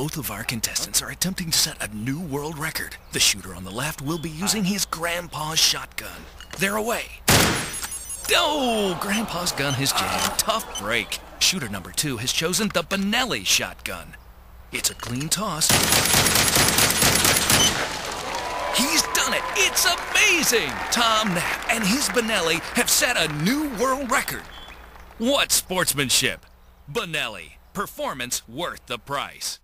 Both of our contestants are attempting to set a new world record. The shooter on the left will be using his grandpa's shotgun. They're away. Oh, grandpa's gun has jammed. Tough break. Shooter number two has chosen the Benelli shotgun. It's a clean toss. He's done it! It's amazing! Tom Knapp and his Benelli have set a new world record. What sportsmanship? Benelli. Performance worth the price.